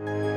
you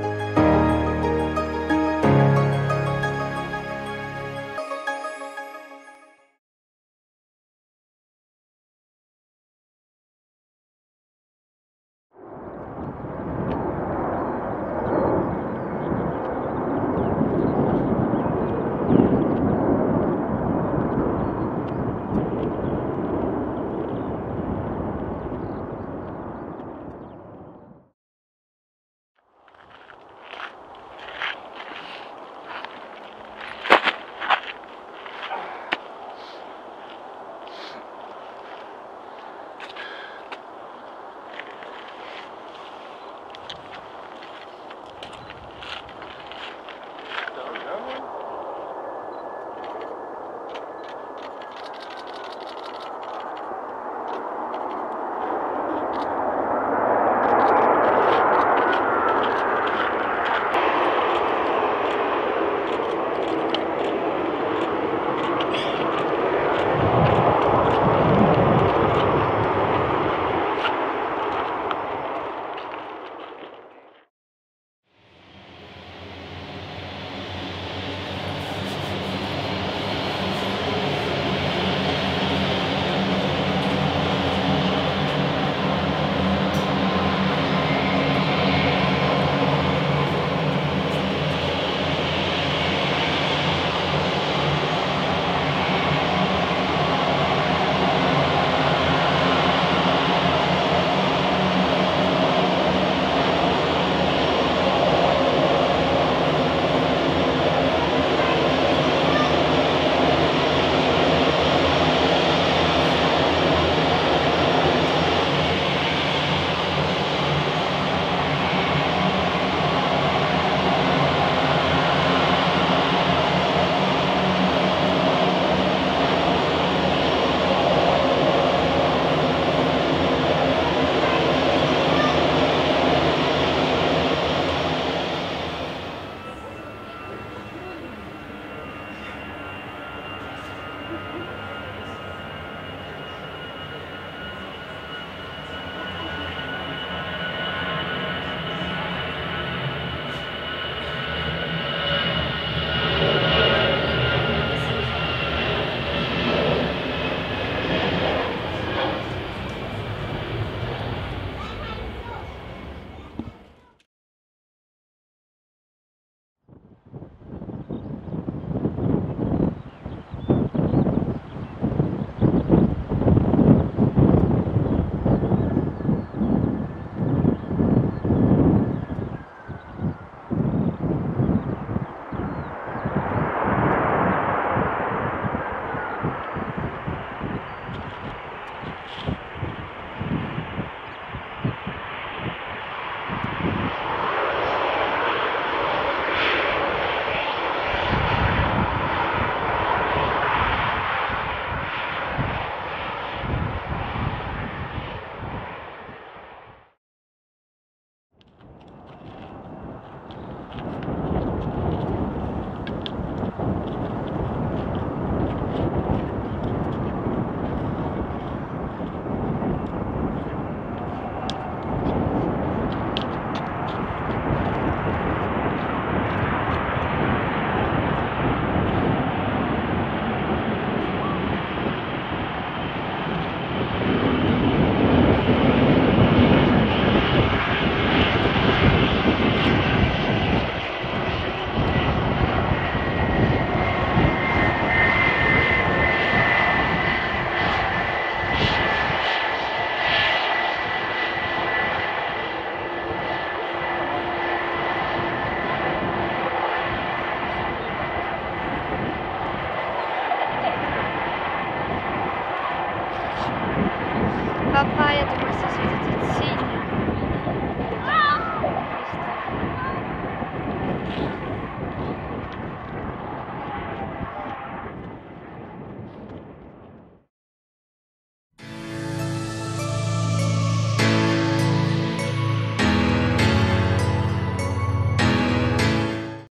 Papaya, questa situazione.